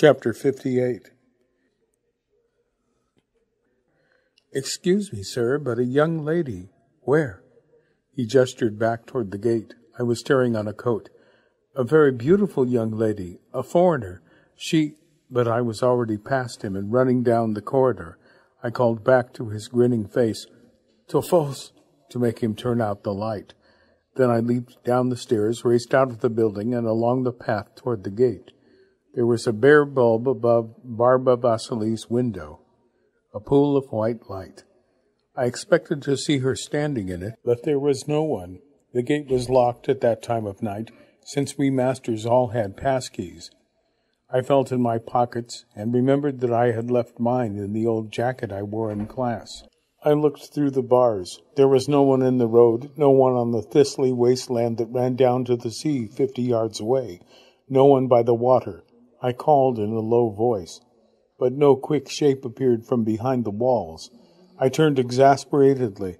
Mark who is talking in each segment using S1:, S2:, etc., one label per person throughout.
S1: Chapter 58 Excuse me, sir, but a young lady. Where? He gestured back toward the gate. I was tearing on a coat. A very beautiful young lady, a foreigner. She, but I was already past him and running down the corridor. I called back to his grinning face, Tophos, to make him turn out the light. Then I leaped down the stairs, raced out of the building, and along the path toward the gate. There was a bare bulb above Barba Vasily's window, a pool of white light. I expected to see her standing in it, but there was no one. The gate was locked at that time of night, since we masters all had pass keys. I felt in my pockets and remembered that I had left mine in the old jacket I wore in class. I looked through the bars. There was no one in the road, no one on the thistly wasteland that ran down to the sea fifty yards away, no one by the water. I called in a low voice, but no quick shape appeared from behind the walls. I turned exasperatedly.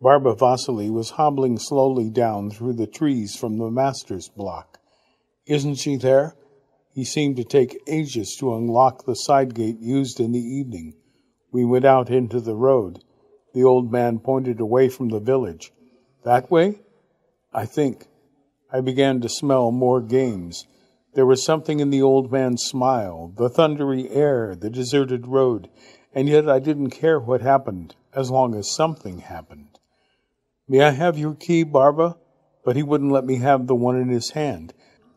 S1: Barba Vasily was hobbling slowly down through the trees from the master's block. Isn't she there? He seemed to take ages to unlock the side gate used in the evening. We went out into the road. The old man pointed away from the village. That way? I think. I began to smell more games. There was something in the old man's smile, the thundery air, the deserted road, and yet I didn't care what happened as long as something happened. May I have your key, Barba? But he wouldn't let me have the one in his hand.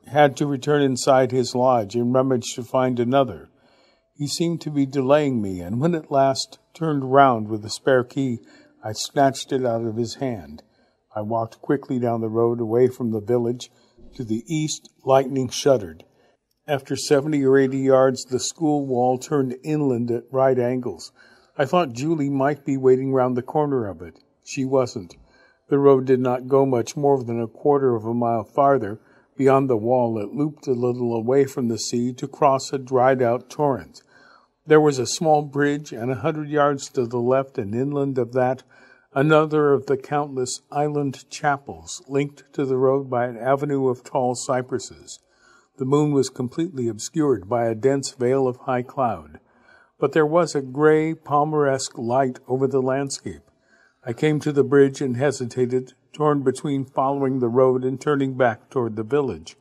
S1: Had to return inside his lodge and rummage to find another. He seemed to be delaying me, and when at last turned round with the spare key, I snatched it out of his hand. I walked quickly down the road away from the village. To the east, lightning shuddered. After seventy or eighty yards, the school wall turned inland at right angles. I thought Julie might be waiting round the corner of it. She wasn't. The road did not go much more than a quarter of a mile farther. Beyond the wall, it looped a little away from the sea to cross a dried out torrent. There was a small bridge, and a hundred yards to the left and inland of that, another of the countless island chapels linked to the road by an avenue of tall cypresses. The moon was completely obscured by a dense veil of high cloud, but there was a gray, palmeresque light over the landscape. I came to the bridge and hesitated, torn between following the road and turning back toward the village,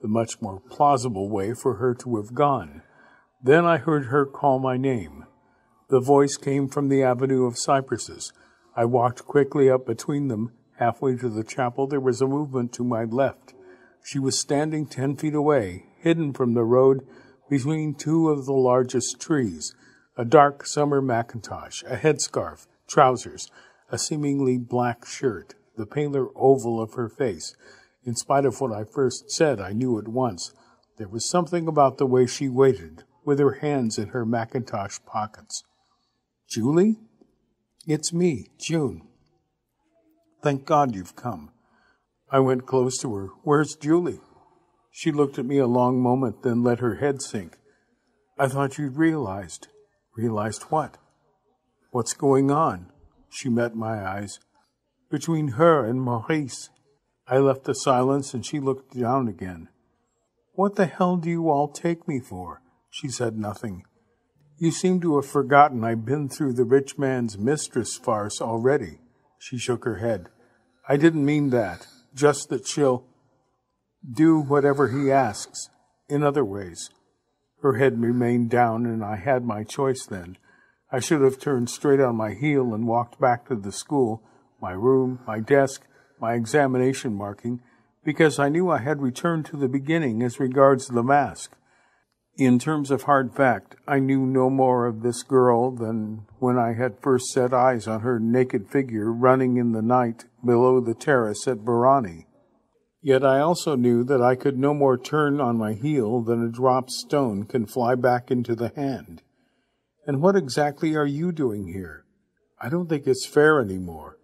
S1: the much more plausible way for her to have gone. Then I heard her call my name. The voice came from the avenue of cypresses. I walked quickly up between them. Halfway to the chapel, there was a movement to my left. She was standing ten feet away, hidden from the road between two of the largest trees, a dark summer mackintosh, a headscarf, trousers, a seemingly black shirt, the paler oval of her face. In spite of what I first said, I knew at once. There was something about the way she waited, with her hands in her mackintosh pockets. Julie? It's me, June. Thank God you've come. I went close to her. Where's Julie? She looked at me a long moment, then let her head sink. I thought you'd realized. Realized what? What's going on? She met my eyes. Between her and Maurice. I left the silence and she looked down again. What the hell do you all take me for? She said nothing. You seem to have forgotten I've been through the rich man's mistress farce already. She shook her head. I didn't mean that. Just that she'll do whatever he asks. In other ways. Her head remained down, and I had my choice then. I should have turned straight on my heel and walked back to the school, my room, my desk, my examination marking, because I knew I had returned to the beginning as regards the mask. In terms of hard fact, I knew no more of this girl than when I had first set eyes on her naked figure running in the night below the terrace at Bourani. Yet I also knew that I could no more turn on my heel than a dropped stone can fly back into the hand. And what exactly are you doing here? I don't think it's fair any more.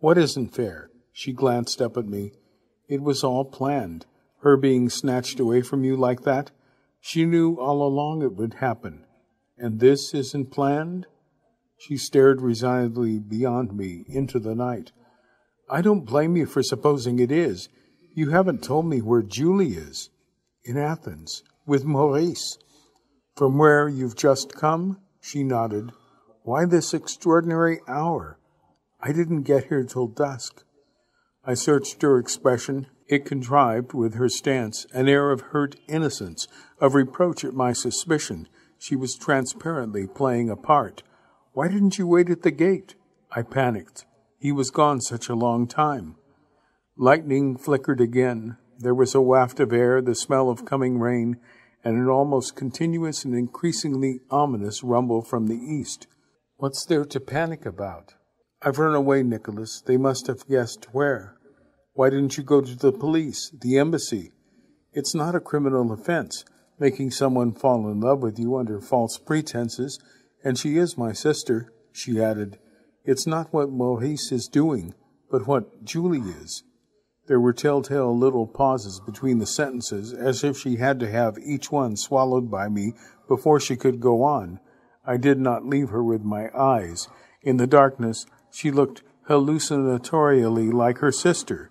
S1: What isn't fair? She glanced up at me. It was all planned. Her being snatched away from you like that? She knew all along it would happen. And this isn't planned? She stared resignedly beyond me into the night. I don't blame you for supposing it is. You haven't told me where Julie is. In Athens, with Maurice. From where you've just come? She nodded. Why this extraordinary hour? I didn't get here till dusk. I searched her expression. It contrived, with her stance, an air of hurt innocence, of reproach at my suspicion. She was transparently playing a part. Why didn't you wait at the gate? I panicked. He was gone such a long time. Lightning flickered again. There was a waft of air, the smell of coming rain, and an almost continuous and increasingly ominous rumble from the east. What's there to panic about? I've run away, Nicholas. They must have guessed where. Why didn't you go to the police, the embassy? It's not a criminal offense, making someone fall in love with you under false pretenses, and she is my sister, she added. It's not what Maurice is doing, but what Julie is. There were telltale little pauses between the sentences, as if she had to have each one swallowed by me before she could go on. I did not leave her with my eyes. In the darkness, she looked hallucinatorily like her sister.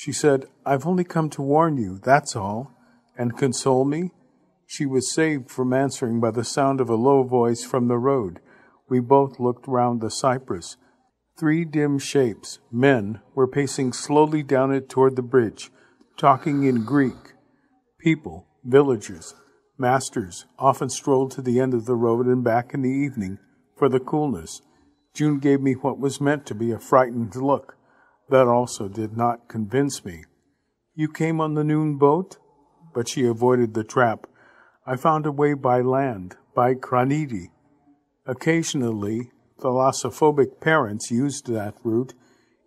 S1: She said, I've only come to warn you, that's all, and console me. She was saved from answering by the sound of a low voice from the road. We both looked round the cypress. Three dim shapes, men, were pacing slowly down it toward the bridge, talking in Greek. People, villagers, masters, often strolled to the end of the road and back in the evening for the coolness. June gave me what was meant to be a frightened look. That also did not convince me. You came on the noon boat? But she avoided the trap. I found a way by land, by Kranidi. Occasionally, Thalassophobic parents used that route.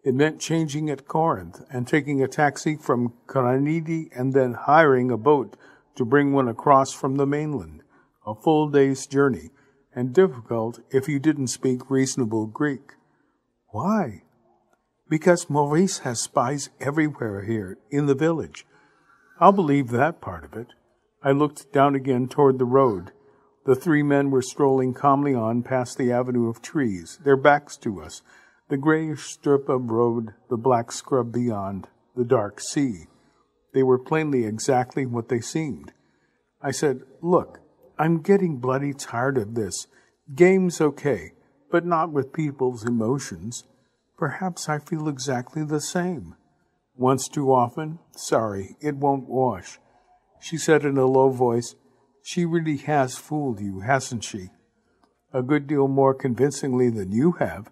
S1: It meant changing at Corinth and taking a taxi from Kranidi and then hiring a boat to bring one across from the mainland. A full day's journey, and difficult if you didn't speak reasonable Greek. Why? Because Maurice has spies everywhere here, in the village. I'll believe that part of it. I looked down again toward the road. The three men were strolling calmly on past the avenue of trees, their backs to us, the grayish strip of road, the black scrub beyond, the dark sea. They were plainly exactly what they seemed. I said, Look, I'm getting bloody tired of this. Game's okay, but not with people's emotions. Perhaps I feel exactly the same. Once too often? Sorry, it won't wash. She said in a low voice, she really has fooled you, hasn't she? A good deal more convincingly than you have,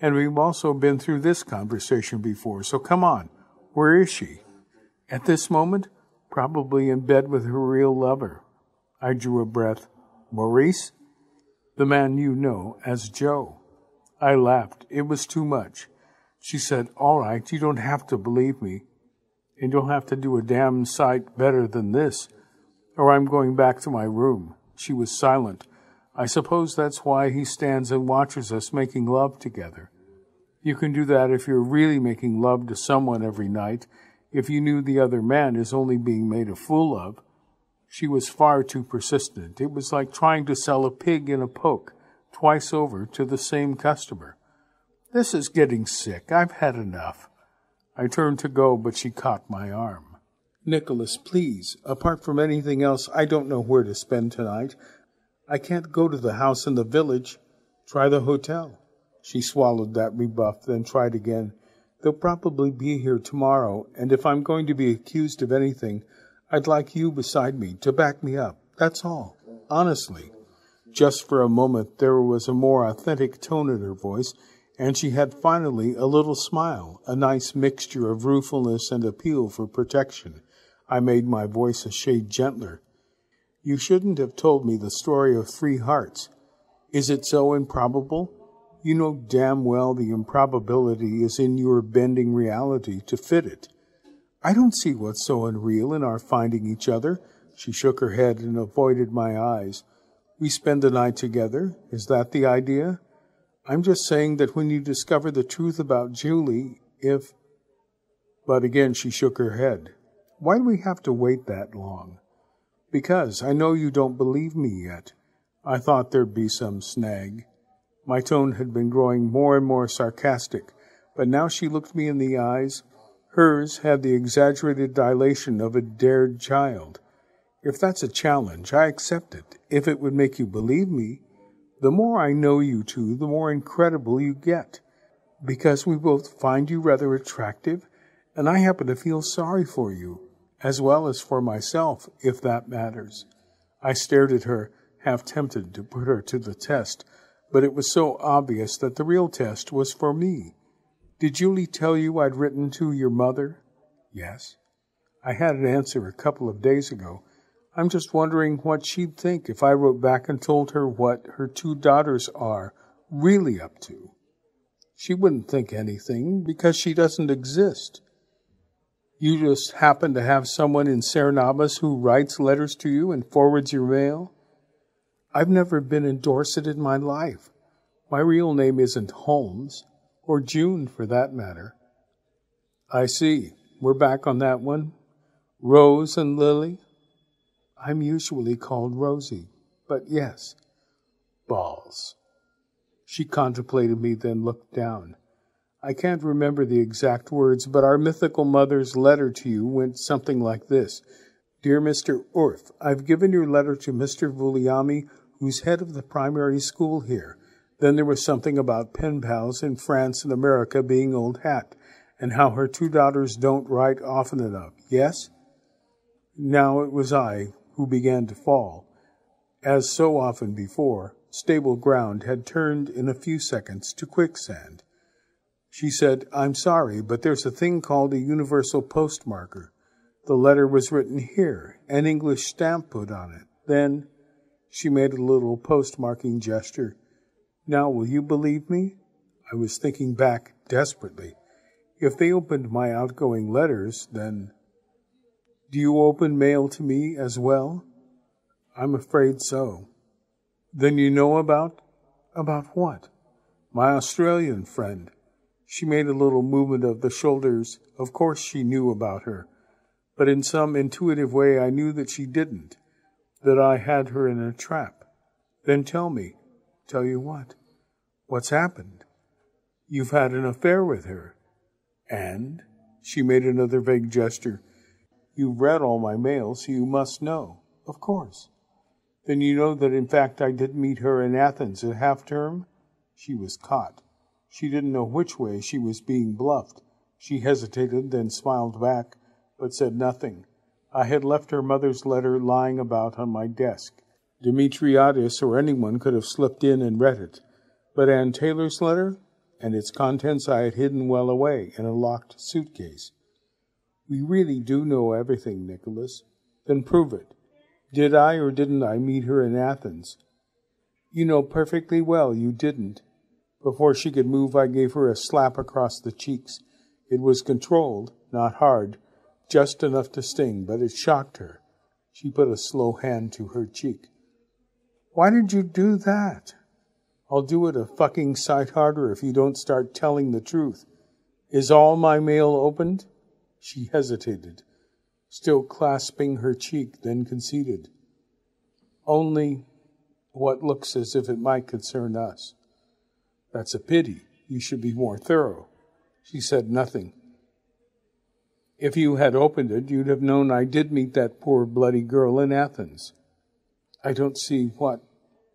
S1: and we've also been through this conversation before, so come on. Where is she? At this moment, probably in bed with her real lover. I drew a breath. Maurice? The man you know as Joe. I laughed. It was too much. She said, All right, you don't have to believe me. And you'll have to do a damn sight better than this or I'm going back to my room. She was silent. I suppose that's why he stands and watches us making love together. You can do that if you're really making love to someone every night, if you knew the other man is only being made a fool of. She was far too persistent. It was like trying to sell a pig in a poke twice over to the same customer. This is getting sick. I've had enough. I turned to go, but she caught my arm. Nicholas, please. Apart from anything else, I don't know where to spend tonight. I can't go to the house in the village. Try the hotel. She swallowed that rebuff, then tried again. They'll probably be here tomorrow, and if I'm going to be accused of anything, I'd like you beside me to back me up. That's all. Honestly. Just for a moment there was a more authentic tone in her voice, and she had finally a little smile, a nice mixture of ruefulness and appeal for protection. I made my voice a shade gentler. You shouldn't have told me the story of three hearts. Is it so improbable? You know damn well the improbability is in your bending reality to fit it. I don't see what's so unreal in our finding each other. She shook her head and avoided my eyes. We spend the night together. Is that the idea? I'm just saying that when you discover the truth about Julie, if. But again she shook her head. Why do we have to wait that long? Because I know you don't believe me yet. I thought there'd be some snag. My tone had been growing more and more sarcastic, but now she looked me in the eyes. Hers had the exaggerated dilation of a dared child. If that's a challenge, I accept it. If it would make you believe me, the more I know you two, the more incredible you get. Because we both find you rather attractive, and I happen to feel sorry for you, as well as for myself, if that matters. I stared at her, half tempted to put her to the test, but it was so obvious that the real test was for me. Did Julie tell you I'd written to your mother? Yes. I had an answer a couple of days ago. I'm just wondering what she'd think if I wrote back and told her what her two daughters are really up to. She wouldn't think anything because she doesn't exist. You just happen to have someone in Cerne Abbas who writes letters to you and forwards your mail? I've never been in Dorset in my life. My real name isn't Holmes, or June for that matter. I see. We're back on that one. Rose and Lily? I'm usually called Rosie, but yes. Balls. She contemplated me, then looked down. I can't remember the exact words, but our mythical mother's letter to you went something like this. Dear Mr. Urfe, I've given your letter to Mr. Vuliami, who's head of the primary school here. Then there was something about pen pals in France and America being old hat, and how her two daughters don't write often enough. Yes? Now it was I who began to fall. As so often before, stable ground had turned in a few seconds to quicksand. She said, I'm sorry, but there's a thing called a universal postmarker. The letter was written here, an English stamp put on it. Then she made a little postmarking gesture. Now, will you believe me? I was thinking back desperately. If they opened my outgoing letters, then. Do you open mail to me as well? I'm afraid so. Then you know about. About what? My Australian friend. She made a little movement of the shoulders. Of course she knew about her. But in some intuitive way I knew that she didn't, that I had her in a trap. Then tell me. Tell you what? What's happened? You've had an affair with her. And? She made another vague gesture. You've read all my mail, so you must know. Of course. Then you know that in fact I did meet her in Athens at half term? She was caught. She didn't know which way she was being bluffed. She hesitated, then smiled back, but said nothing. I had left her mother's letter lying about on my desk. Demetriades or anyone could have slipped in and read it. But Ann Taylor's letter and its contents I had hidden well away in a locked suitcase. We really do know everything, Nicholas. Then prove it. Did I or didn't I meet her in Athens? You know perfectly well you didn't. Before she could move, I gave her a slap across the cheeks. It was controlled, not hard, just enough to sting, but it shocked her. She put a slow hand to her cheek. Why did you do that? I'll do it a fucking sight harder if you don't start telling the truth. Is all my mail opened? She hesitated, still clasping her cheek, then conceded. Only what looks as if it might concern us. That's a pity. You should be more thorough. She said nothing. If you had opened it, you'd have known I did meet that poor bloody girl in Athens. I don't see what.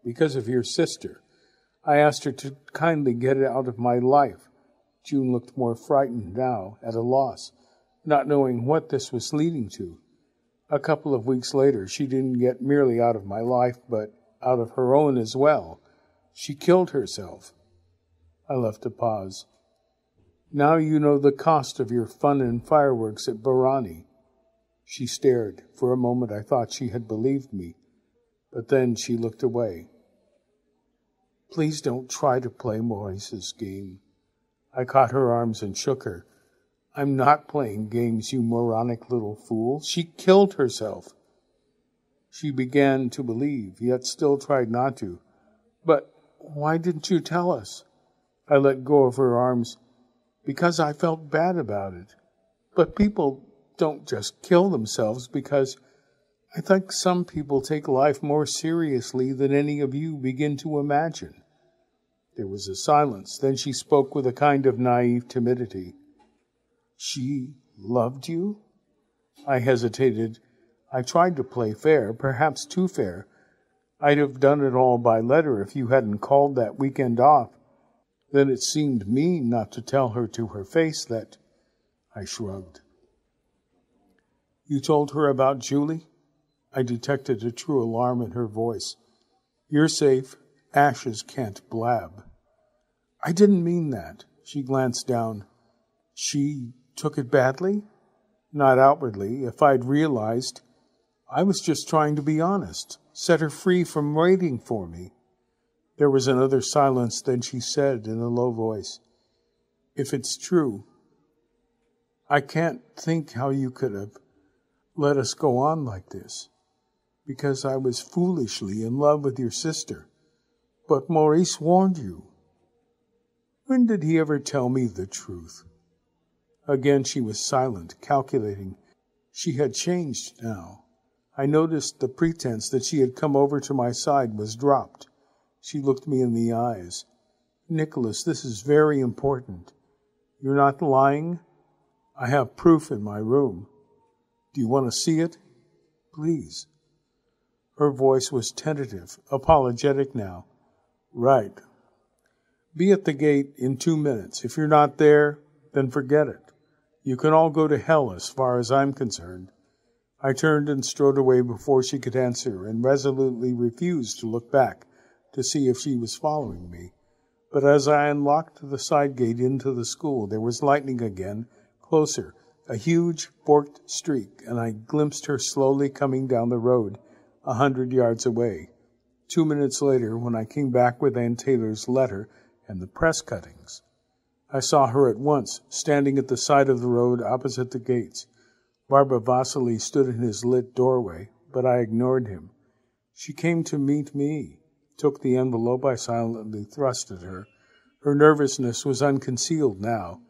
S1: Because of your sister. I asked her to kindly get it out of my life. June looked more frightened now, at a loss, not knowing what this was leading to. A couple of weeks later, she didn't get merely out of my life, but out of her own as well. She killed herself. I left a pause. Now you know the cost of your fun and fireworks at Bourani. She stared. For a moment I thought she had believed me, but then she looked away. Please don't try to play Maurice's game. I caught her arms and shook her. I'm not playing games, you moronic little fool. She killed herself. She began to believe, yet still tried not to. But why didn't you tell us? I let go of her arms because I felt bad about it. But people don't just kill themselves because I think some people take life more seriously than any of you begin to imagine. There was a silence. Then she spoke with a kind of naive timidity. She loved you? I hesitated. I tried to play fair, perhaps too fair. I'd have done it all by letter if you hadn't called that weekend off. Then it seemed mean not to tell her to her face that I shrugged. You told her about Julie? I detected a true alarm in her voice. You're safe. Ashes can't blab. I didn't mean that. She glanced down. She took it badly? Not outwardly. If I'd realized, I was just trying to be honest, set her free from waiting for me. There was another silence, then she said in a low voice, If it's true, I can't think how you could have let us go on like this, because I was foolishly in love with your sister. But Maurice warned you. When did he ever tell me the truth? Again she was silent, calculating. She had changed now. I noticed the pretense that she had come over to my side was dropped. She looked me in the eyes. Nicholas, this is very important. You're not lying? I have proof in my room. Do you want to see it? Please. Her voice was tentative, apologetic now. Right. Be at the gate in two minutes. If you're not there, then forget it. You can all go to hell as far as I'm concerned. I turned and strode away before she could answer, and resolutely refused to look back to see if she was following me. But as I unlocked the side gate into the school, there was lightning again, closer, a huge forked streak, and I glimpsed her slowly coming down the road, a hundred yards away. Two minutes later, when I came back with Ann Taylor's letter and the press cuttings, I saw her at once, standing at the side of the road opposite the gates. Barba Vasily stood in his lit doorway, but I ignored him. She came to meet me, took the envelope I silently thrust at her. Her nervousness was unconcealed now.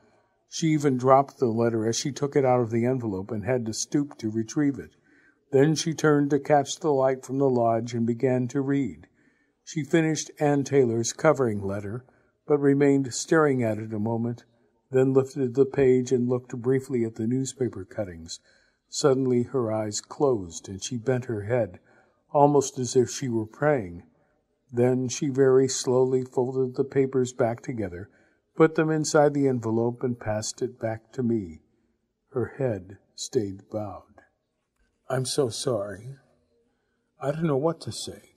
S1: She even dropped the letter as she took it out of the envelope and had to stoop to retrieve it. Then she turned to catch the light from the lodge and began to read. She finished Ann Taylor's covering letter, but remained staring at it a moment then lifted the page and looked briefly at the newspaper cuttings. Suddenly her eyes closed and she bent her head, almost as if she were praying. Then she very slowly folded the papers back together, put them inside the envelope, and passed it back to me. Her head stayed bowed. I'm so sorry. I don't know what to say.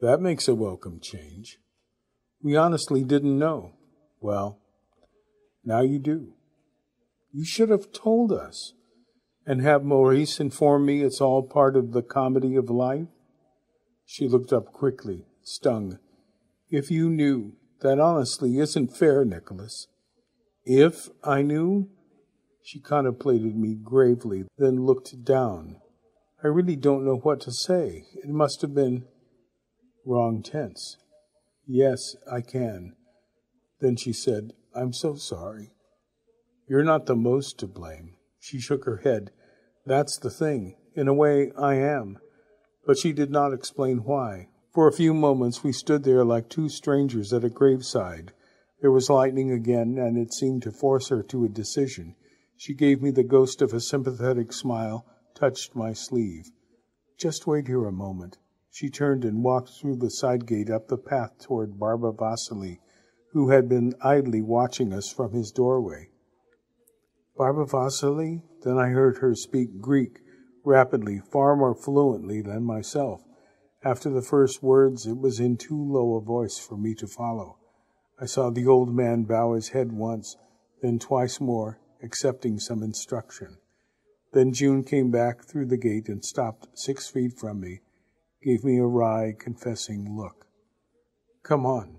S1: That makes a welcome change. We honestly didn't know. Well, now you do. You should have told us and have Maurice inform me it's all part of the comedy of life. She looked up quickly, stung. If you knew, that honestly isn't fair, Nicholas. If I knew? She contemplated me gravely, then looked down. I really don't know what to say. It must have been wrong tense. Yes, I can. Then she said, I'm so sorry. You're not the most to blame. She shook her head. That's the thing. In a way, I am. But she did not explain why. For a few moments we stood there like two strangers at a graveside. There was lightning again, and it seemed to force her to a decision. She gave me the ghost of a sympathetic smile, touched my sleeve. Just wait here a moment. She turned and walked through the side gate up the path toward Barba Vasily who had been idly watching us from his doorway. Barba Vasily? Then I heard her speak Greek rapidly, far more fluently than myself. After the first words, it was in too low a voice for me to follow. I saw the old man bow his head once, then twice more, accepting some instruction. Then June came back through the gate and stopped six feet from me, gave me a wry, confessing look. Come on,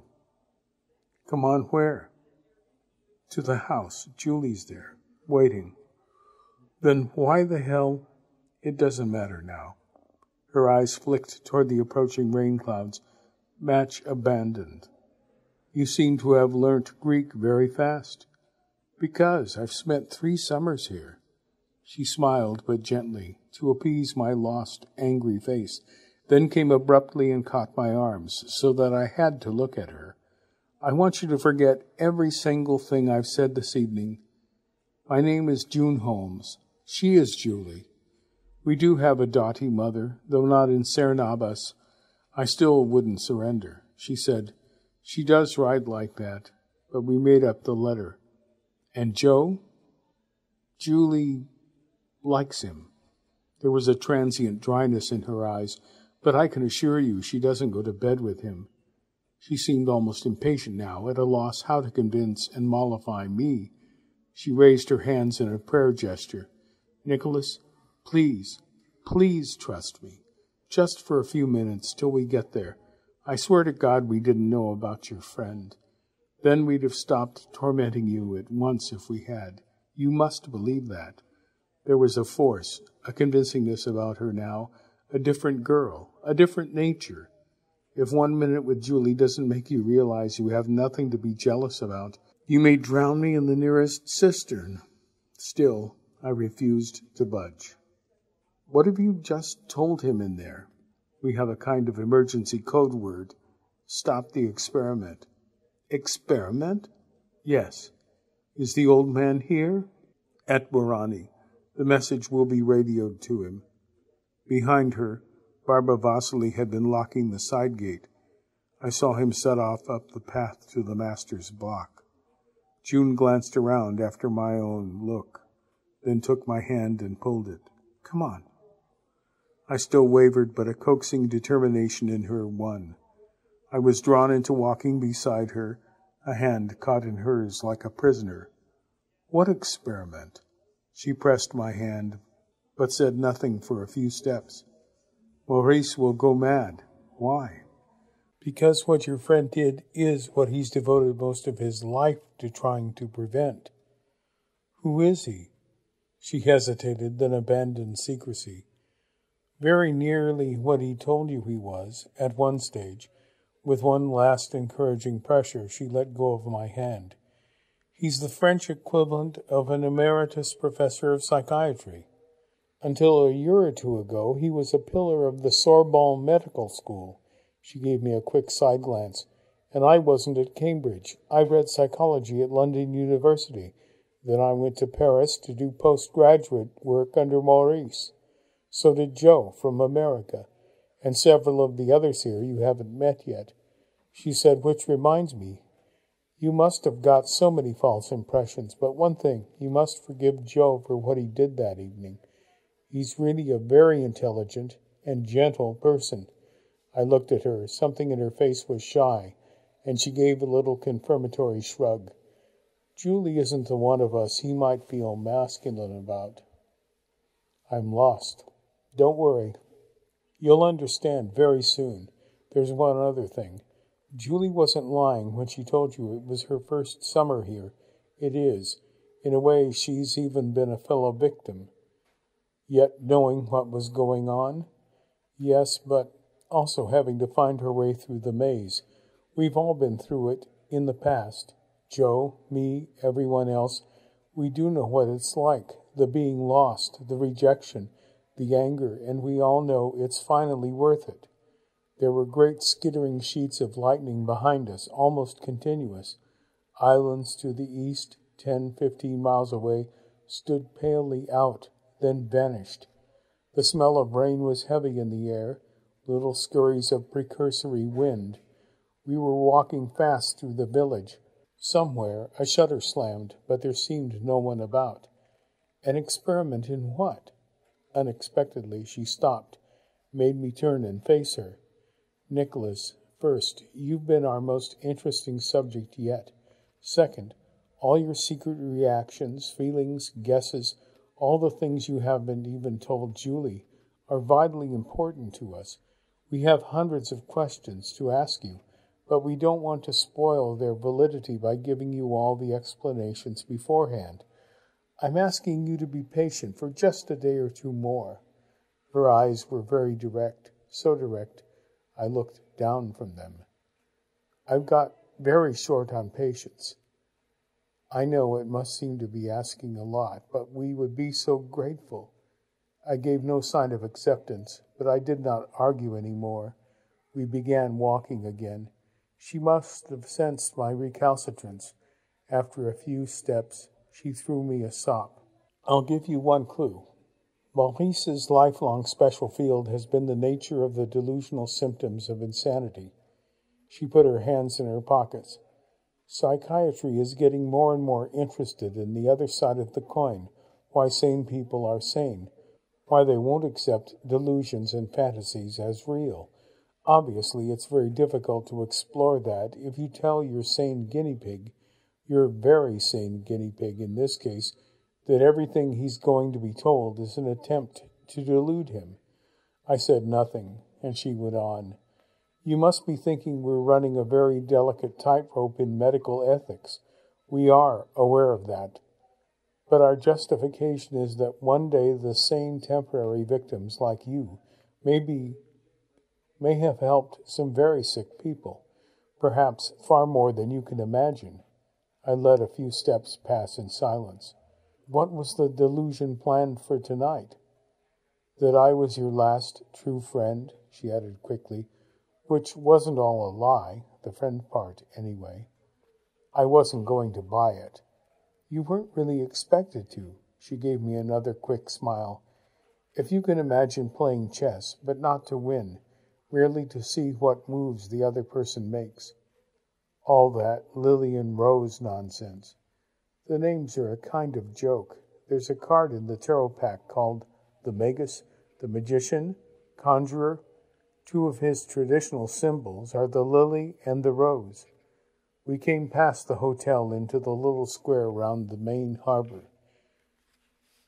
S1: Come on, where? To the house. Julie's there, waiting. Then why the hell? It doesn't matter now. Her eyes flicked toward the approaching rain clouds. Match abandoned. You seem to have learnt Greek very fast. Because I've spent three summers here. She smiled, but gently, to appease my lost, angry face, then came abruptly and caught my arms, so that I had to look at her. I want you to forget every single thing I've said this evening. My name is June Holmes. She is Julie. We do have a doughty mother, though not in Cerne Abbas. I still wouldn't surrender. She said, She does ride like that, but we made up the letter. And Joe? Julie likes him. There was a transient dryness in her eyes, but I can assure you she doesn't go to bed with him. She seemed almost impatient now, at a loss how to convince and mollify me. She raised her hands in a prayer gesture. Nicholas, please, please trust me. Just for a few minutes till we get there. I swear to God we didn't know about your friend. Then we'd have stopped tormenting you at once if we had. You must believe that. There was a force, a convincingness about her now, a different girl, a different nature. If one minute with Julie doesn't make you realize you have nothing to be jealous about, you may drown me in the nearest cistern. Still, I refused to budge. What have you just told him in there? We have a kind of emergency code word. Stop the experiment. Experiment? Yes. Is the old man here? At Bourani. The message will be radioed to him. Behind her, Barba Vasily had been locking the side gate. I saw him set off up the path to the master's block. June glanced around after my own look, then took my hand and pulled it. Come on. I still wavered, but a coaxing determination in her won. I was drawn into walking beside her, a hand caught in hers like a prisoner. What experiment? She pressed my hand, but said nothing for a few steps. Maurice will go mad. Why? Because what your friend did is what he's devoted most of his life to trying to prevent. Who is he? She hesitated, then abandoned secrecy. Very nearly what he told you he was, at one stage. With one last encouraging pressure, she let go of my hand. He's the French equivalent of an emeritus professor of psychiatry. Until a year or two ago, he was a pillar of the Sorbonne Medical School. She gave me a quick side glance. And I wasn't at Cambridge. I read psychology at London University. Then I went to Paris to do postgraduate work under Maurice. So did Joe from America, and several of the others here you haven't met yet. She said, which reminds me, you must have got so many false impressions, but one thing, you must forgive Joe for what he did that evening. He's really a very intelligent and gentle person. I looked at her. Something in her face was shy, and she gave a little confirmatory shrug. Julie isn't the one of us he might feel masculine about. I'm lost. Don't worry. You'll understand very soon. There's one other thing. Julie wasn't lying when she told you it was her first summer here. It is. In a way, she's even been a fellow victim. Yet knowing what was going on? Yes, but also having to find her way through the maze. We've all been through it in the past. Joe, me, everyone else. We do know what it's like the being lost, the rejection, the anger, and we all know it's finally worth it. There were great skittering sheets of lightning behind us, almost continuous. Islands to the east, ten, fifteen miles away, stood palely out, then vanished. The smell of rain was heavy in the air, little scurries of precursory wind. We were walking fast through the village. Somewhere a shutter slammed, but there seemed no one about. An experiment in what? Unexpectedly, she stopped, made me turn and face her. Nicholas, first, you've been our most interesting subject yet. Second, all your secret reactions, feelings, guesses, all the things you have been even told Julie, are vitally important to us. We have hundreds of questions to ask you, but we don't want to spoil their validity by giving you all the explanations beforehand. I'm asking you to be patient for just a day or two more. Her eyes were very direct, so direct I looked down from them. I've got very short on patience. I know it must seem to be asking a lot, but we would be so grateful. I gave no sign of acceptance, but I did not argue any more. We began walking again. She must have sensed my recalcitrance. After a few steps, she threw me a sop. I'll give you one clue. Maurice's lifelong special field has been the nature of the delusional symptoms of insanity. She put her hands in her pockets. Psychiatry is getting more and more interested in the other side of the coin why sane people are sane, why they won't accept delusions and fantasies as real. Obviously, it's very difficult to explore that if you tell your sane guinea pig, your very sane guinea pig in this case, that everything he's going to be told is an attempt to delude him. I said nothing, and she went on. You must be thinking we're running a very delicate tightrope in medical ethics. We are aware of that. But our justification is that one day the sane temporary victims like you may be, may have helped some very sick people, perhaps far more than you can imagine. I let a few steps pass in silence. What was the delusion planned for tonight? That I was your last true friend, she added quickly, which wasn't all a lie, the friend part, anyway. I wasn't going to buy it. You weren't really expected to. She gave me another quick smile. If you can imagine playing chess, but not to win, merely to see what moves the other person makes. All that Lillian Rose nonsense. The names are a kind of joke. There's a card in the tarot pack called the Magus, the Magician, Conjurer, Two of his traditional symbols are the lily and the rose. We came past the hotel into the little square round the main harbor.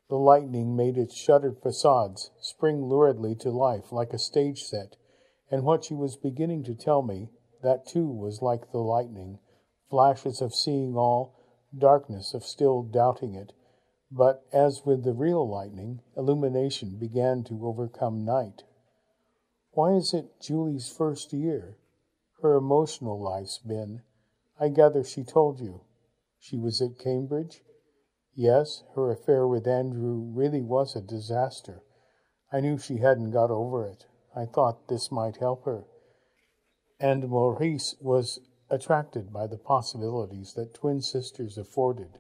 S1: The lightning made its shuttered facades spring luridly to life like a stage set, and what she was beginning to tell me, that too was like the lightning, flashes of seeing all, darkness of still doubting it. But as with the real lightning, illumination began to overcome night. Why is it Julie's first year? Her emotional life's been. I gather she told you. She was at Cambridge? Yes, her affair with Andrew really was a disaster. I knew she hadn't got over it. I thought this might help her. And Maurice was attracted by the possibilities that twin sisters afforded.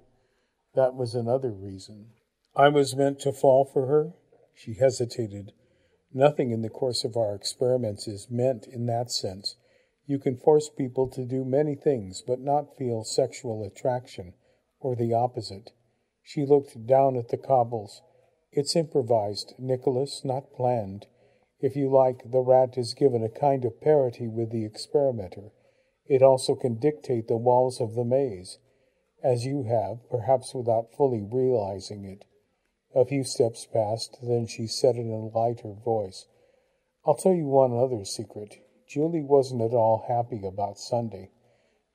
S1: That was another reason. I was meant to fall for her? She hesitated. Nothing in the course of our experiments is meant in that sense. You can force people to do many things, but not feel sexual attraction, or the opposite. She looked down at the cobbles. It's improvised, Nicholas, not planned. If you like, the rat is given a kind of parity with the experimenter. It also can dictate the walls of the maze, as you have, perhaps without fully realizing it. A few steps passed, then she said in a lighter voice, I'll tell you one other secret. Julie wasn't at all happy about Sunday,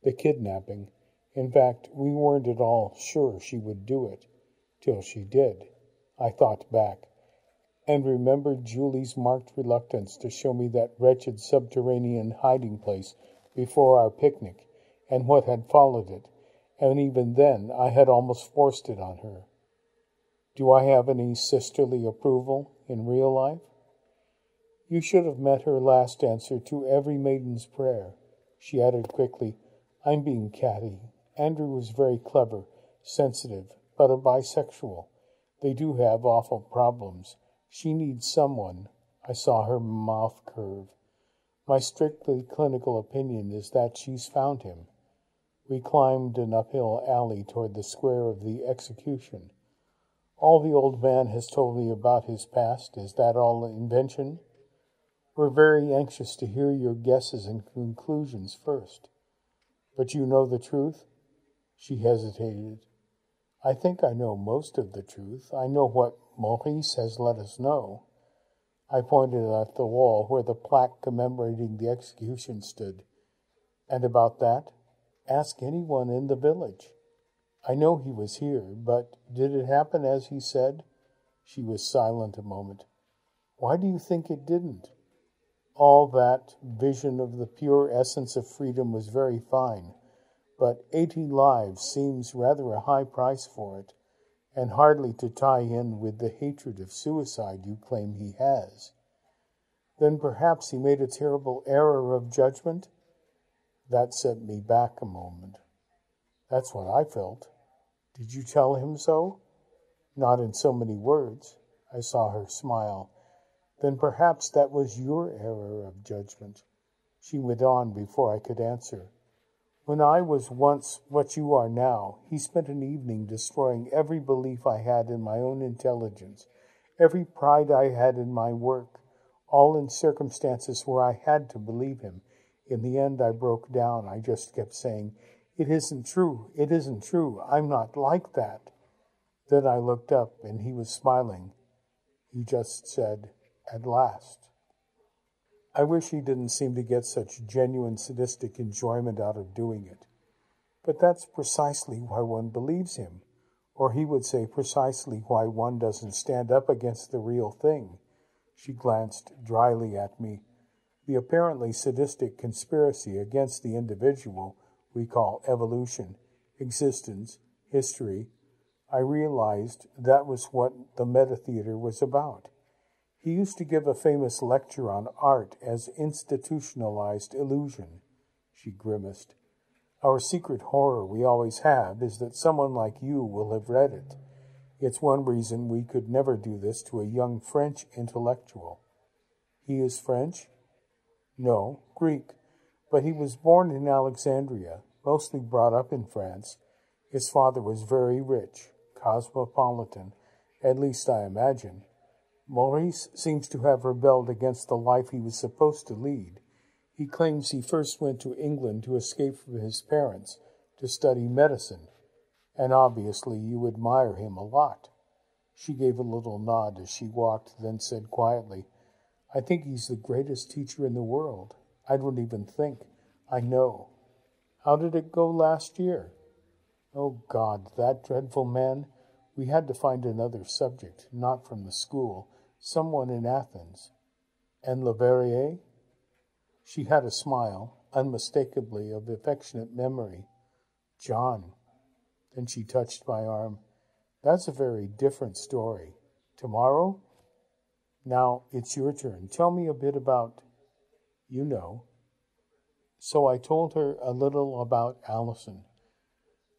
S1: the kidnapping. In fact, we weren't at all sure she would do it, till she did. I thought back, and remembered Julie's marked reluctance to show me that wretched subterranean hiding place before our picnic, and what had followed it, and even then I had almost forced it on her. Do I have any sisterly approval in real life? You should have met her last answer to every maiden's prayer. She added quickly, I'm being catty. Andrew was very clever, sensitive, but a bisexual. They do have awful problems. She needs someone. I saw her mouth curve. My strictly clinical opinion is that she's found him. We climbed an uphill alley toward the square of the execution. All the old man has told me about his past, is that all invention? We're very anxious to hear your guesses and conclusions first. But you know the truth? She hesitated. I think I know most of the truth. I know what Maurice has let us know. I pointed at the wall where the plaque commemorating the execution stood. And about that, ask anyone in the village. I know he was here, but did it happen as he said? She was silent a moment. Why do you think it didn't? All that vision of the pure essence of freedom was very fine, but eighty lives seems rather a high price for it, and hardly to tie in with the hatred of suicide you claim he has. Then perhaps he made a terrible error of judgment? That set me back a moment. That's what I felt. Did you tell him so? Not in so many words. I saw her smile. Then perhaps that was your error of judgment. She went on before I could answer. When I was once what you are now, he spent an evening destroying every belief I had in my own intelligence, every pride I had in my work, all in circumstances where I had to believe him. In the end, I broke down. I just kept saying, It isn't true. It isn't true. I'm not like that. Then I looked up and he was smiling. He just said, At last. I wish he didn't seem to get such genuine sadistic enjoyment out of doing it. But that's precisely why one believes him. Or he would say precisely why one doesn't stand up against the real thing. She glanced dryly at me. The apparently sadistic conspiracy against the individual we call evolution, existence, history, I realized that was what the meta-theater was about. He used to give a famous lecture on art as institutionalized illusion. She grimaced. Our secret horror we always have is that someone like you will have read it. It's one reason we could never do this to a young French intellectual. He is French? No, Greek. But he was born in Alexandria, mostly brought up in France. His father was very rich cosmopolitan, at least I imagine. Maurice seems to have rebelled against the life he was supposed to lead. He claims he first went to England to escape from his parents to study medicine, and obviously you admire him a lot. She gave a little nod as she walked, then said quietly, I think he's the greatest teacher in the world. I don't even think. I know. How did it go last year? Oh God, that dreadful man! We had to find another subject, not from the school, someone in Athens. And Leverrier? She had a smile, unmistakably of affectionate memory. John. Then she touched my arm. That's a very different story. Tomorrow? Now it's your turn. Tell me a bit about, you know. So I told her a little about Alison.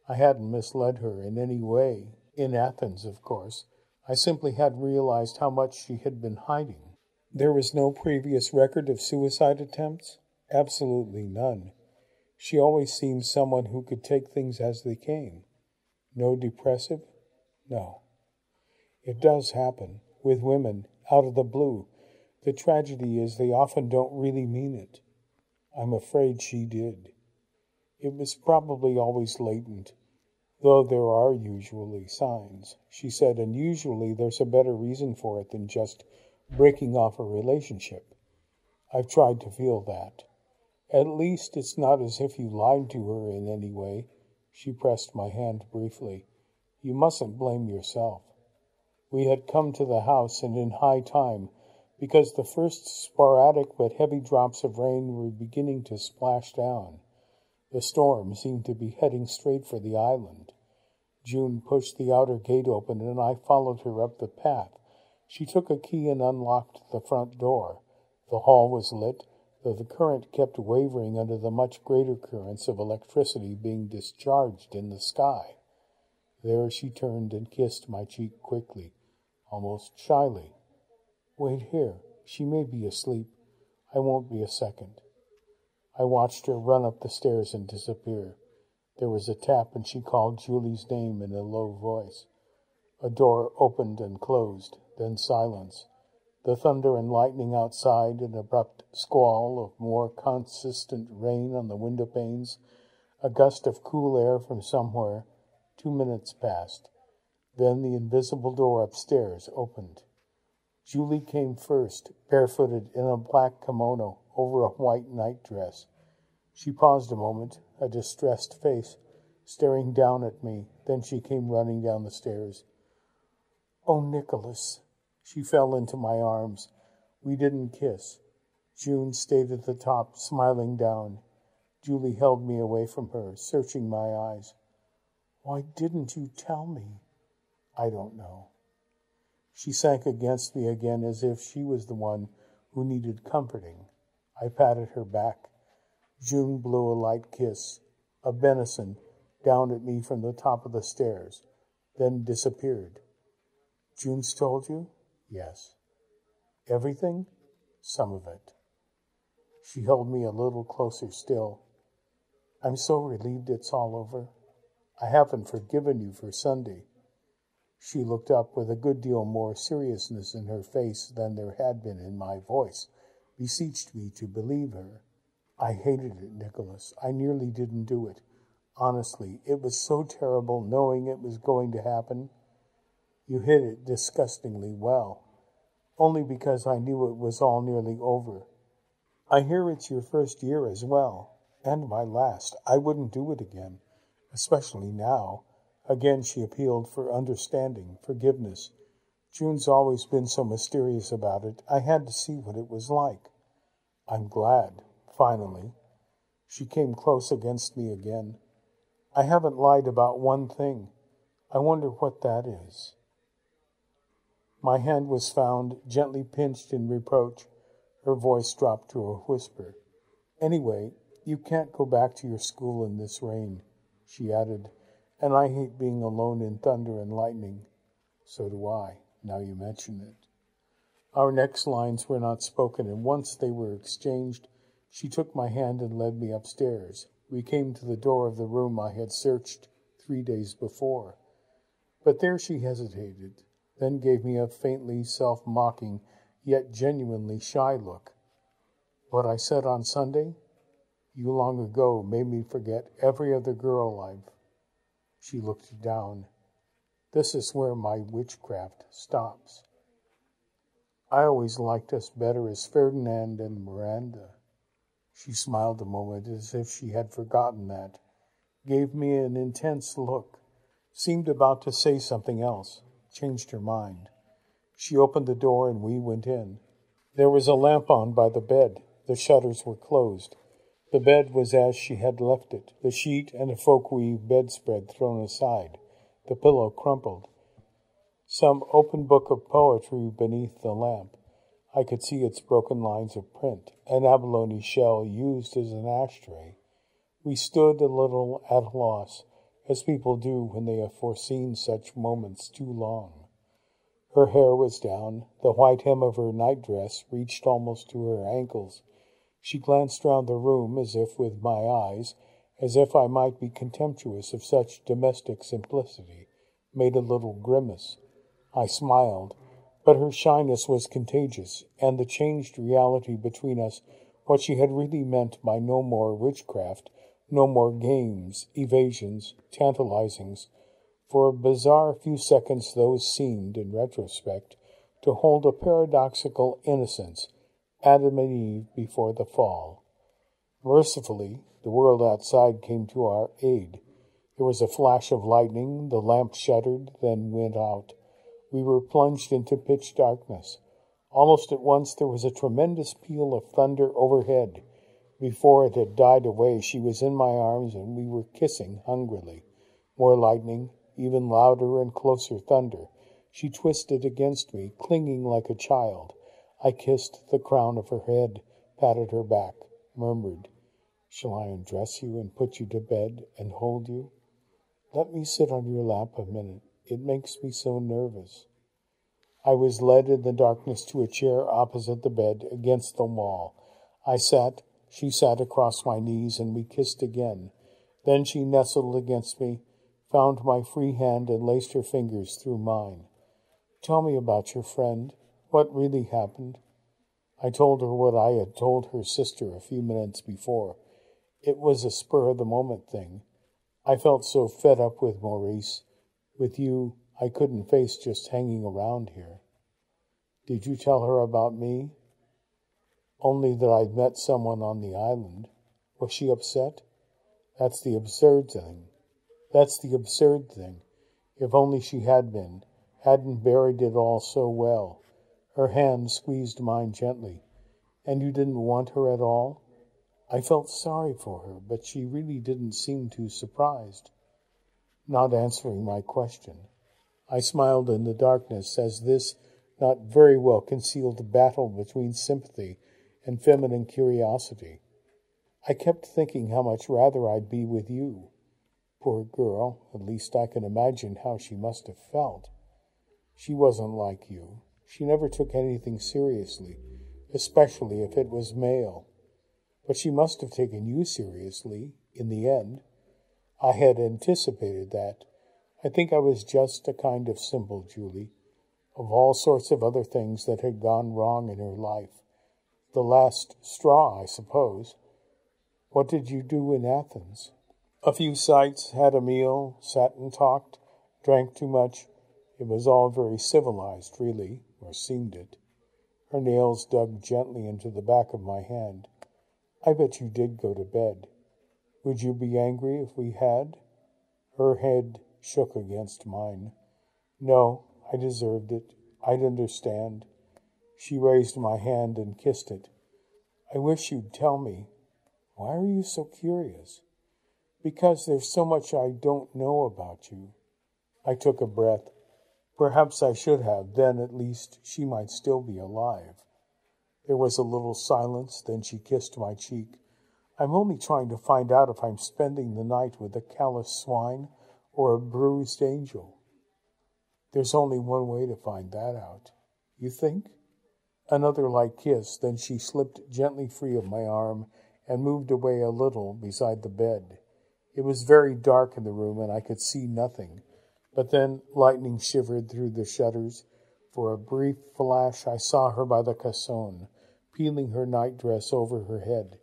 S1: I hadn't misled her in any way, in Athens, of course. I simply had realized how much she had been hiding. There was no previous record of suicide attempts? Absolutely none. She always seemed someone who could take things as they came. No depressive? No. It does happen, with women, out of the blue. The tragedy is they often don't really mean it. I'm afraid she did. It was probably always latent, though there are usually signs. She said, and usually there's a better reason for it than just breaking off a relationship. I've tried to feel that. At least it's not as if you lied to her in any way. She pressed my hand briefly. You mustn't blame yourself. We had come to the house and in high time, because the first sporadic but heavy drops of rain were beginning to splash down. The storm seemed to be heading straight for the island. June pushed the outer gate open, and I followed her up the path. She took a key and unlocked the front door. The hall was lit, though the current kept wavering under the much greater currents of electricity being discharged in the sky. There she turned and kissed my cheek quickly, almost shyly. Wait here. She may be asleep. I won't be a second. I watched her run up the stairs and disappear. There was a tap, and she called Julie's name in a low voice. A door opened and closed, then silence. The thunder and lightning outside, an abrupt squall of more consistent rain on the window panes, a gust of cool air from somewhere. Two minutes passed. Then the invisible door upstairs opened. Julie came first, barefooted in a black kimono over a white nightdress. She paused a moment, a distressed face, staring down at me. Then she came running down the stairs. Oh, Nicholas! She fell into my arms. We didn't kiss. June stayed at the top, smiling down. Julie held me away from her, searching my eyes. Why didn't you tell me? I don't know. She sank against me again as if she was the one who needed comforting. I patted her back. June blew a light kiss, a benison, down at me from the top of the stairs, then disappeared. June's told you? Yes. Everything? Some of it. She held me a little closer still. I'm so relieved it's all over. I haven't forgiven you for Sunday. She looked up with a good deal more seriousness in her face than there had been in my voice, beseeched me to believe her. I hated it, Nicholas. I nearly didn't do it. Honestly, it was so terrible knowing it was going to happen. You hid it disgustingly well, only because I knew it was all nearly over. I hear it's your first year as well, and my last. I wouldn't do it again, especially now. Again, she appealed for understanding, forgiveness. June's always been so mysterious about it. I had to see what it was like. I'm glad, finally. She came close against me again. I haven't lied about one thing. I wonder what that is. My hand was found, gently pinched in reproach. Her voice dropped to a whisper. Anyway, you can't go back to your school in this rain, she added and I hate being alone in thunder and lightning. So do I, now you mention it. Our next lines were not spoken, and once they were exchanged, she took my hand and led me upstairs. We came to the door of the room I had searched three days before. But there she hesitated, then gave me a faintly self mocking, yet genuinely shy look. What I said on Sunday, you long ago made me forget every other girl I've she looked down. This is where my witchcraft stops. I always liked us better as Ferdinand and Miranda. She smiled a moment as if she had forgotten that, gave me an intense look, seemed about to say something else, changed her mind. She opened the door and we went in. There was a lamp on by the bed. The shutters were closed. The bed was as she had left it, the sheet and a folk weave bedspread thrown aside, the pillow crumpled. Some open book of poetry beneath the lamp. I could see its broken lines of print, an abalone shell used as an ashtray. We stood a little at a loss, as people do when they have foreseen such moments too long. Her hair was down, the white hem of her nightdress reached almost to her ankles, she glanced round the room as if with my eyes, as if I might be contemptuous of such domestic simplicity, made a little grimace. I smiled, but her shyness was contagious, and the changed reality between us, what she had really meant by no more witchcraft, no more games, evasions, tantalizings. For a bizarre few seconds those seemed, in retrospect, to hold a paradoxical innocence Adam and Eve before the fall. Mercifully, the world outside came to our aid. There was a flash of lightning, the lamp shuddered, then went out. We were plunged into pitch darkness. Almost at once there was a tremendous peal of thunder overhead. Before it had died away, she was in my arms and we were kissing hungrily. More lightning, even louder and closer thunder. She twisted against me, clinging like a child. I kissed the crown of her head, patted her back, murmured, Shall I undress you and put you to bed and hold you? Let me sit on your lap a minute. It makes me so nervous. I was led in the darkness to a chair opposite the bed against the wall. I sat, she sat across my knees, and we kissed again. Then she nestled against me, found my free hand, and laced her fingers through mine. Tell me about your friend what really happened. I told her what I had told her sister a few minutes before. It was a spur of the moment thing. I felt so fed up with Maurice. With you, I couldn't face just hanging around here. Did you tell her about me? Only that I'd met someone on the island. Was she upset? That's the absurd thing. That's the absurd thing. If only she had been, hadn't buried it all so well. Her hand squeezed mine gently. And you didn't want her at all? I felt sorry for her, but she really didn't seem too surprised. Not answering my question. I smiled in the darkness as this not very well concealed battle between sympathy and feminine curiosity. I kept thinking how much rather I'd be with you. Poor girl, at least I can imagine how she must have felt. She wasn't like you. She never took anything seriously, especially if it was male. But she must have taken you seriously, in the end. I had anticipated that. I think I was just a kind of symbol, Julie, of all sorts of other things that had gone wrong in her life. The last straw, I suppose. What did you do in Athens? A few sights, had a meal, sat and talked, drank too much. It was all very civilized, really, or seemed it. Her nails dug gently into the back of my hand. I bet you did go to bed. Would you be angry if we had? Her head shook against mine. No, I deserved it. I'd understand. She raised my hand and kissed it. I wish you'd tell me. Why are you so curious? Because there's so much I don't know about you. I took a breath. Perhaps I should have, then at least she might still be alive. There was a little silence, then she kissed my cheek. I'm only trying to find out if I'm spending the night with a callous swine or a bruised angel. There's only one way to find that out. You think? Another light kiss, then she slipped gently free of my arm and moved away a little beside the bed. It was very dark in the room and I could see nothing, but then lightning shivered through the shutters. For a brief flash I saw her by the cassone, peeling her nightdress over her head.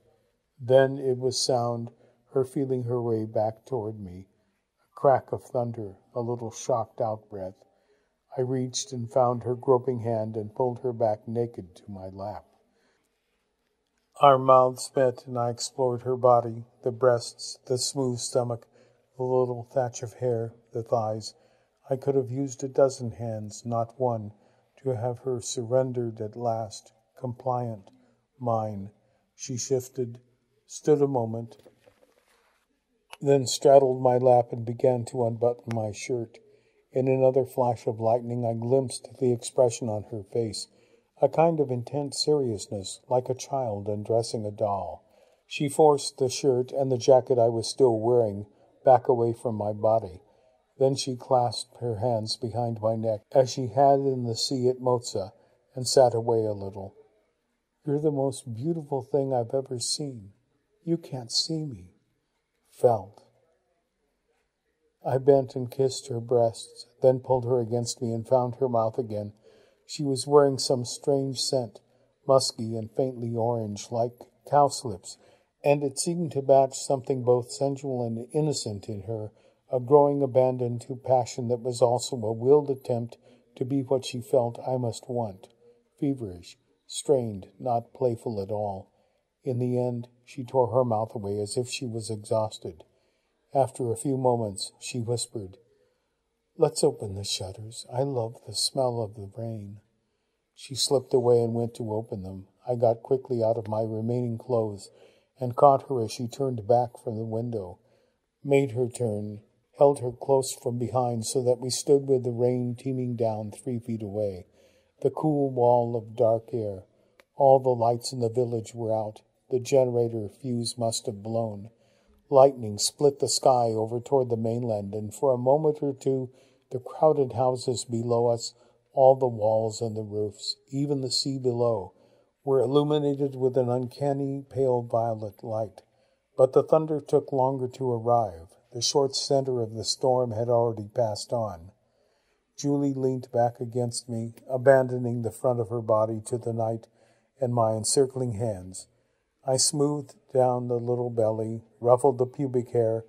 S1: Then it was sound, her feeling her way back toward me. A crack of thunder, a little shocked out breath. I reached and found her groping hand and pulled her back naked to my lap. Our mouths met, and I explored her body, the breasts, the smooth stomach, the little thatch of hair, the thighs. I could have used a dozen hands, not one, to have her surrendered at last, compliant, mine. She shifted, stood a moment, then straddled my lap and began to unbutton my shirt. In another flash of lightning, I glimpsed the expression on her face, a kind of intense seriousness, like a child undressing a doll. She forced the shirt and the jacket I was still wearing back away from my body. Then she clasped her hands behind my neck, as she had in the sea at Moutsa, and sat away a little. You're the most beautiful thing I've ever seen. You can't see me. Felt. I bent and kissed her breasts, then pulled her against me and found her mouth again. She was wearing some strange scent, musky and faintly orange, like cowslips, and it seemed to match something both sensual and innocent in her, a growing abandon to passion that was also a willed attempt to be what she felt I must want, feverish, strained, not playful at all. In the end, she tore her mouth away as if she was exhausted. After a few moments, she whispered, Let's open the shutters. I love the smell of the rain. She slipped away and went to open them. I got quickly out of my remaining clothes and caught her as she turned back from the window, made her turn, held her close from behind so that we stood with the rain teeming down three feet away, the cool wall of dark air. All the lights in the village were out. The generator fuse must have blown. Lightning split the sky over toward the mainland, and for a moment or two, the crowded houses below us, all the walls and the roofs, even the sea below, were illuminated with an uncanny pale violet light. But the thunder took longer to arrive. The short center of the storm had already passed on. Julie leaned back against me, abandoning the front of her body to the night and my encircling hands. I smoothed down the little belly, ruffled the pubic hair.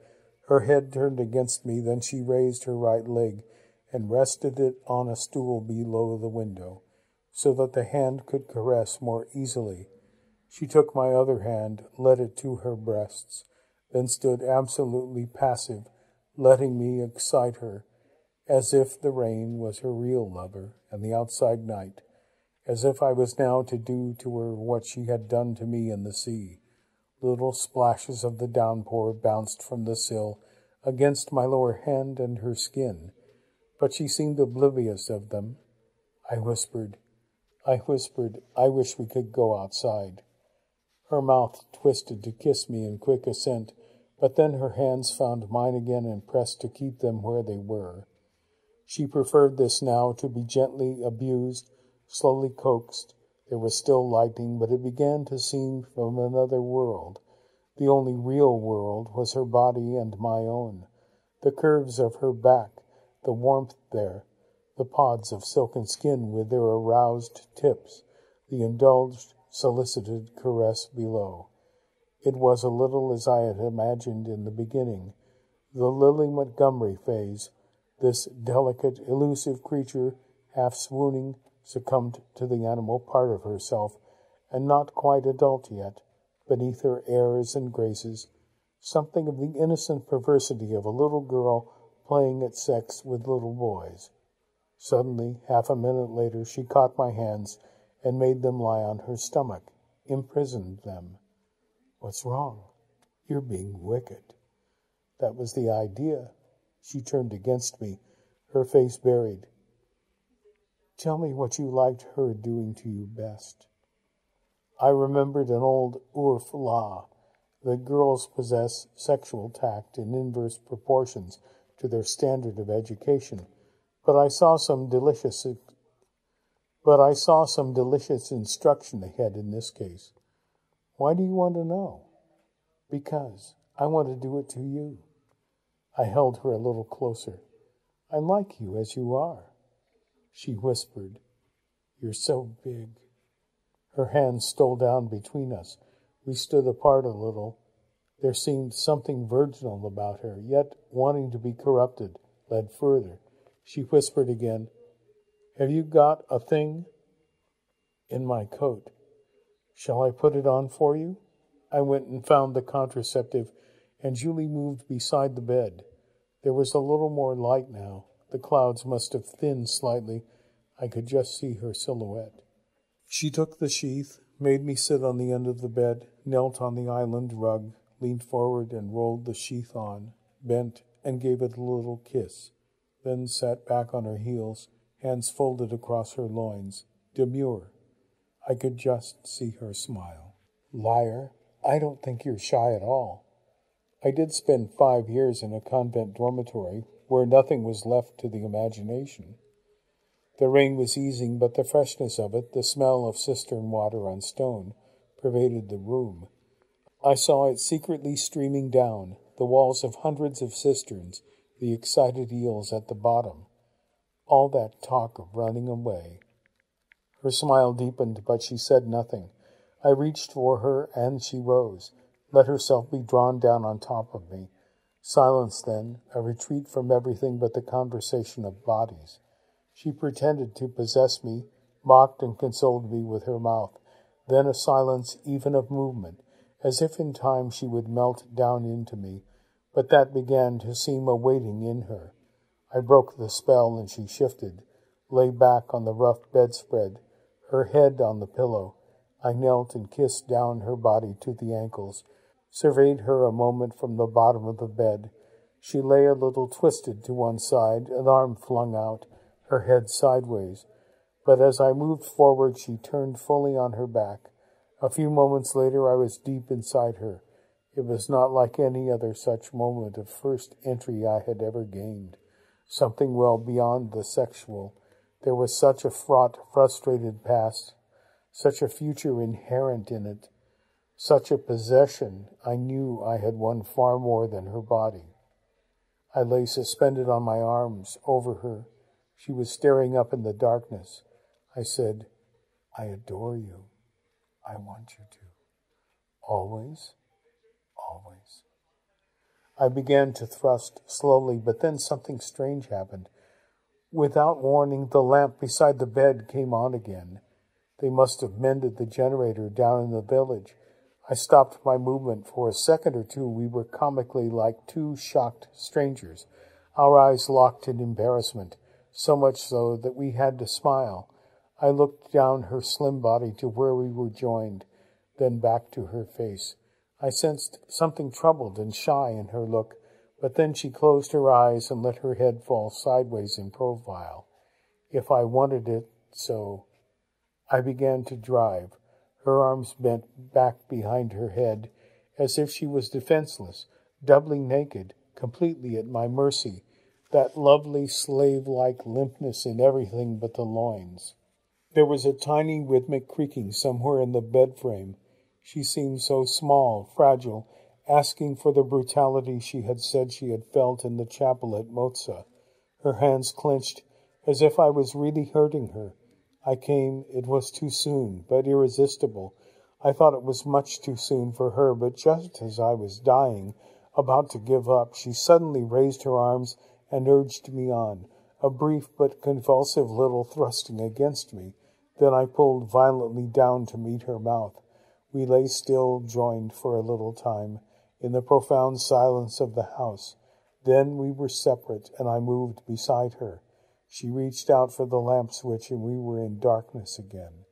S1: Her head turned against me, then she raised her right leg and rested it on a stool below the window, so that the hand could caress more easily. She took my other hand, led it to her breasts, then stood absolutely passive, letting me excite her, as if the rain was her real lover and the outside night as if I was now to do to her what she had done to me in the sea. Little splashes of the downpour bounced from the sill against my lower hand and her skin, but she seemed oblivious of them. I whispered, I whispered, I wish we could go outside. Her mouth twisted to kiss me in quick assent, but then her hands found mine again and pressed to keep them where they were. She preferred this now to be gently abused slowly coaxed. There was still lightning, but it began to seem from another world. The only real world was her body and my own. The curves of her back, the warmth there, the pods of silken skin with their aroused tips, the indulged, solicited caress below. It was a little as I had imagined in the beginning. The Lily Montgomery phase, this delicate, elusive creature, half swooning, succumbed to the animal part of herself, and not quite adult yet, beneath her airs and graces, something of the innocent perversity of a little girl playing at sex with little boys. Suddenly, half a minute later, she caught my hands and made them lie on her stomach, imprisoned them. What's wrong? You're being wicked. That was the idea. She turned against me, her face buried. Tell me what you liked her doing to you best. I remembered an old Urfe law that girls possess sexual tact in inverse proportions to their standard of education, but I saw some delicious but I saw some delicious instruction ahead in this case. Why do you want to know? Because I want to do it to you. I held her a little closer. I like you as you are. She whispered, You're so big. Her hands stole down between us. We stood apart a little. There seemed something virginal about her, yet wanting to be corrupted led further. She whispered again, Have you got a thing? In my coat. Shall I put it on for you? I went and found the contraceptive, and Julie moved beside the bed. There was a little more light now. The clouds must have thinned slightly. I could just see her silhouette. She took the sheath, made me sit on the end of the bed, knelt on the island rug, leaned forward and rolled the sheath on, bent and gave it a little kiss then sat back on her heels, hands folded across her loins, demure. I could just see her smile. Liar, I don't think you're shy at all. I did spend five years in a convent dormitory where nothing was left to the imagination. The rain was easing, but the freshness of it, the smell of cistern water on stone, pervaded the room. I saw it secretly streaming down, the walls of hundreds of cisterns, the excited eels at the bottom. All that talk of running away. Her smile deepened, but she said nothing. I reached for her, and she rose, let herself be drawn down on top of me. Silence then, a retreat from everything but the conversation of bodies. She pretended to possess me, mocked and consoled me with her mouth. Then a silence even of movement, as if in time she would melt down into me, but that began to seem a waiting in her. I broke the spell and she shifted, lay back on the rough bedspread, her head on the pillow. I knelt and kissed down her body to the ankles, surveyed her a moment from the bottom of the bed. She lay a little twisted to one side, an arm flung out, her head sideways. But as I moved forward, she turned fully on her back. A few moments later, I was deep inside her. It was not like any other such moment of first entry I had ever gained. Something well beyond the sexual. There was such a fraught, frustrated past, such a future inherent in it, such a possession I knew I had won far more than her body. I lay suspended on my arms over her. She was staring up in the darkness. I said, I adore you. I want you to. Always? always. I began to thrust slowly, but then something strange happened. Without warning, the lamp beside the bed came on again. They must have mended the generator down in the village. I stopped my movement. For a second or two, we were comically like two shocked strangers, our eyes locked in embarrassment, so much so that we had to smile. I looked down her slim body to where we were joined, then back to her face. I sensed something troubled and shy in her look, but then she closed her eyes and let her head fall sideways in profile. If I wanted it so, I began to drive, her arms bent back behind her head, as if she was defenseless, doubly naked, completely at my mercy, that lovely slave like limpness in everything but the loins. There was a tiny rhythmic creaking somewhere in the bed frame. She seemed so small, fragile, asking for the brutality she had said she had felt in the chapel at Moutsa. Her hands clenched, as if I was really hurting her. I came, it was too soon, but irresistible. I thought it was much too soon for her, but just as I was dying, about to give up, she suddenly raised her arms and urged me on, a brief but convulsive little thrusting against me. Then I pulled violently down to meet her mouth. We lay still, joined for a little time, in the profound silence of the house. Then we were separate, and I moved beside her. She reached out for the lamp switch, and we were in darkness again.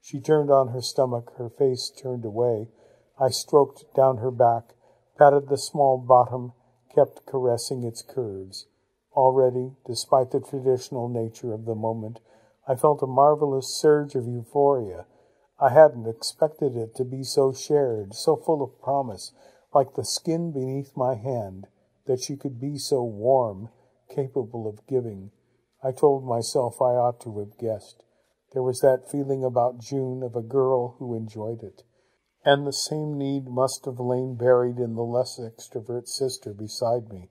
S1: She turned on her stomach, her face turned away. I stroked down her back, patted the small bottom, kept caressing its curves. Already, despite the traditional nature of the moment, I felt a marvelous surge of euphoria. I hadn't expected it to be so shared, so full of promise, like the skin beneath my hand, that she could be so warm, capable of giving. I told myself I ought to have guessed. There was that feeling about June of a girl who enjoyed it. And the same need must have lain buried in the less extrovert sister beside me.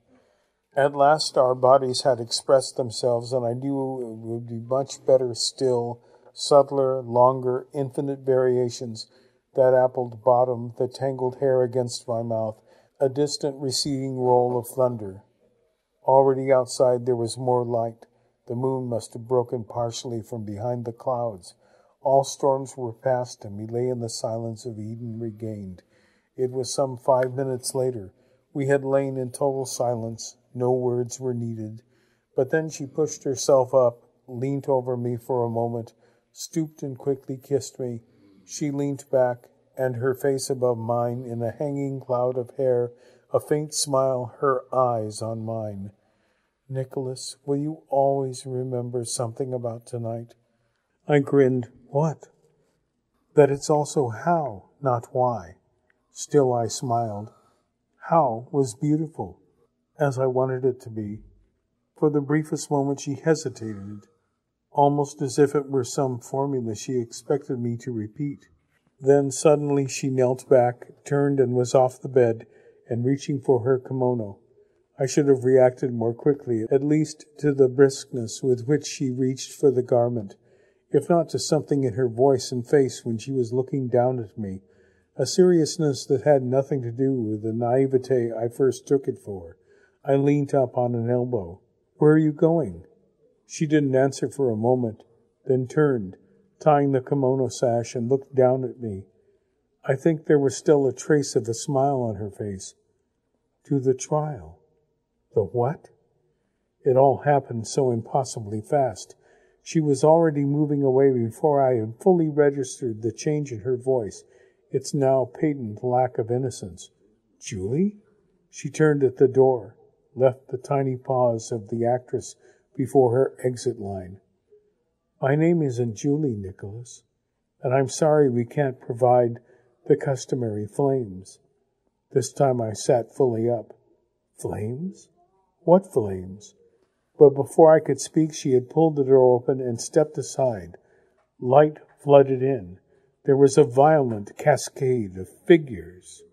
S1: At last our bodies had expressed themselves, and I knew it would be much better still, subtler, longer, infinite variations, that appled bottom, the tangled hair against my mouth, a distant receding roll of thunder. Already outside there was more light. The moon must have broken partially from behind the clouds. All storms were past, and we lay in the silence of Eden regained. It was some five minutes later. We had lain in total silence, no words were needed. But then she pushed herself up, leant over me for a moment, stooped and quickly kissed me. She leant back, and her face above mine in a hanging cloud of hair, a faint smile, her eyes on mine. Nicholas, will you always remember something about tonight? I grinned. What? That it's also how, not why. Still I smiled. How was beautiful as I wanted it to be. For the briefest moment she hesitated, almost as if it were some formula she expected me to repeat. Then suddenly she knelt back, turned and was off the bed, and reaching for her kimono. I should have reacted more quickly, at least to the briskness with which she reached for the garment, if not to something in her voice and face when she was looking down at me, a seriousness that had nothing to do with the naivete I first took it for. I leaned up on an elbow. Where are you going? She didn't answer for a moment, then turned, tying the kimono sash, and looked down at me. I think there was still a trace of a smile on her face. To the trial. The what? It all happened so impossibly fast. She was already moving away before I had fully registered the change in her voice, its now patent lack of innocence. Julie? She turned at the door left the tiny pause of the actress before her exit line. My name isn't Julie, Nicholas, and I'm sorry we can't provide the customary flames. This time I sat fully up. Flames? What flames? But before I could speak, she had pulled the door open and stepped aside. Light flooded in. There was a violent cascade of figures.